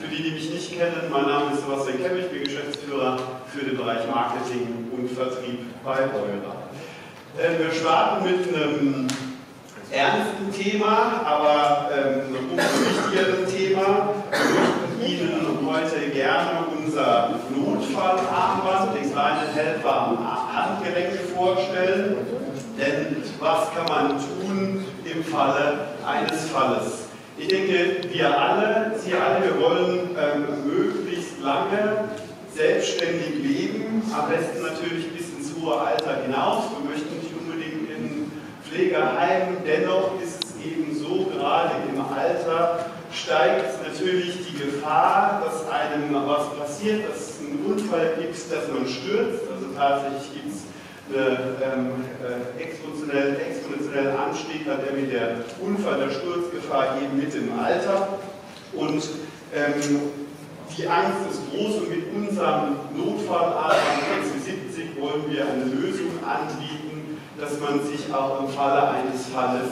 Für die, die mich nicht kennen, mein Name ist Sebastian Kemm, ich bin Geschäftsführer für den Bereich Marketing und Vertrieb bei Euler. Äh, wir starten mit einem ernsten Thema, aber ähm, umso wichtigeren Thema. Wir möchten Ihnen heute gerne unser Notfallarmband, den kleinen Helfer am Handgelenk vorstellen. Denn was kann man tun im Falle eines Falles? Ich denke, wir alle, Sie alle, wir wollen ähm, möglichst lange selbstständig leben, am besten natürlich bis ins hohe Alter hinaus. Wir möchten nicht unbedingt in Pflegeheimen, dennoch ist es eben so, gerade im Alter steigt natürlich die Gefahr, dass einem was passiert, dass es einen Unfall gibt, dass man stürzt. Also tatsächlich gibt es einen äh, exponentiellen, exponentiellen Anstieg hat er mit der Unfall, der Sturzgefahr eben mit im Alter. Und ähm, die Angst ist groß und mit unserem Notfallarzt 70 wollen wir eine Lösung anbieten, dass man sich auch im Falle eines Falles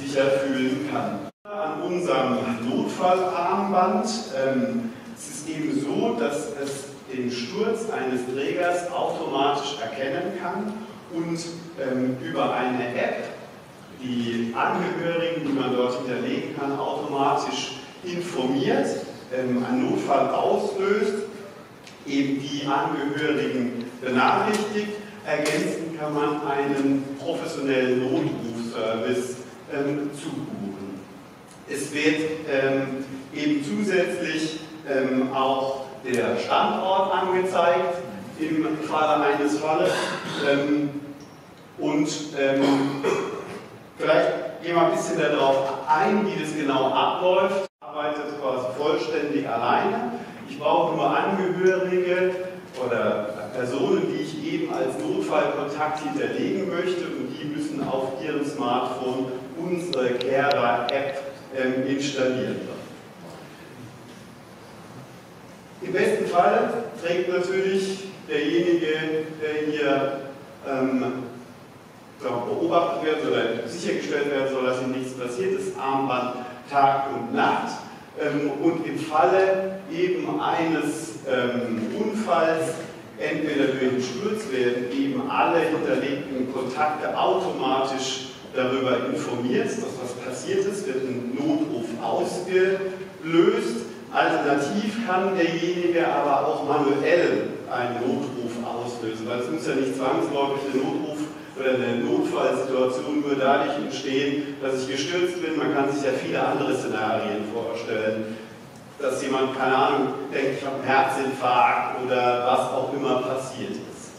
sicher fühlen kann. An unserem Notfallarmband ähm, es ist eben so, dass es den Sturz eines Trägers automatisch erkennen kann und ähm, über eine App die Angehörigen, die man dort hinterlegen kann, automatisch informiert, ähm, einen Notfall auslöst, eben die Angehörigen benachrichtigt. Ergänzend kann man einen professionellen Notrufservice ähm, zubuchen. Es wird ähm, eben zusätzlich ähm, auch der Standort angezeigt im Falle eines Falles. Ähm, und ähm, vielleicht gehen wir ein bisschen darauf ein, wie das genau abläuft. Ich arbeite quasi vollständig alleine. Ich brauche nur Angehörige oder Personen, die ich eben als Notfallkontakt hinterlegen möchte und die müssen auf ihrem Smartphone unsere Carer-App ähm, installieren. Im besten Fall trägt natürlich derjenige, der hier ähm, beobachtet werden oder sichergestellt werden soll, dass ihm nichts passiert ist, Armband Tag und Nacht. Ähm, und im Falle eben eines ähm, Unfalls, entweder durch den Sturz, werden eben alle hinterlegten Kontakte automatisch darüber informiert, dass was passiert ist, wird ein Notruf ausgelöst Alternativ kann derjenige aber auch manuell einen Notruf auslösen, weil es muss ja nicht zwangsläufig der Notruf oder eine Notfallsituation nur dadurch entstehen, dass ich gestürzt bin. Man kann sich ja viele andere Szenarien vorstellen, dass jemand, keine Ahnung, denkt, ich habe einen Herzinfarkt oder was auch immer passiert ist.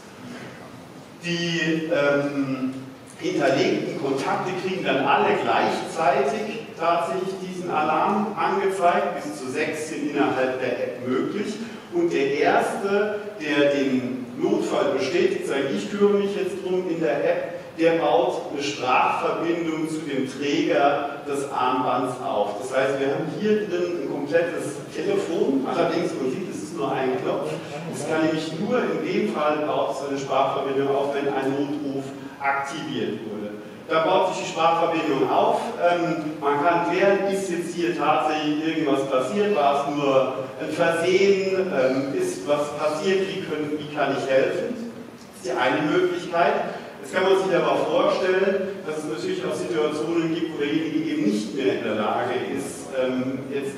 Die ähm, hinterlegten Kontakte kriegen dann alle gleichzeitig tatsächlich diesen Alarm angezeigt. Bis zu sechs sind innerhalb der App möglich. Und der Erste, der den Notfall bestätigt, sagt, ich kümmere mich jetzt drum in der App, der baut eine Sprachverbindung zu dem Träger des Armbands auf. Das heißt, wir haben hier drin ein komplettes Telefon, allerdings, man sieht, es ist nur ein Knopf. Es kann nämlich nur in dem Fall baut es eine Sprachverbindung auf, wenn ein Notruf aktiviert wurde. Da baut sich die Sprachverbindung auf. Ähm, man kann klären, ist jetzt hier tatsächlich irgendwas passiert, war es nur ein Versehen, ähm, ist was passiert, wie, können, wie kann ich helfen? Das ist die eine Möglichkeit. Jetzt kann man sich aber vorstellen, dass es natürlich auch Situationen gibt, wo derjenige eben nicht mehr in der Lage ist, ähm, jetzt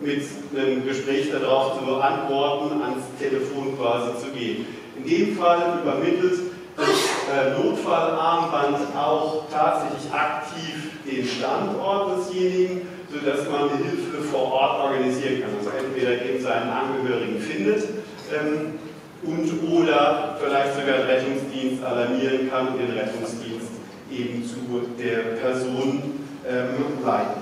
mit einem Gespräch darauf zu antworten, ans Telefon quasi zu gehen. In dem Fall übermittelt Notfallarmband auch tatsächlich aktiv den Standort desjenigen, sodass man die Hilfe vor Ort organisieren kann. Also entweder eben seinen Angehörigen findet ähm, und oder vielleicht sogar den Rettungsdienst alarmieren kann und den Rettungsdienst eben zu der Person ähm, leiten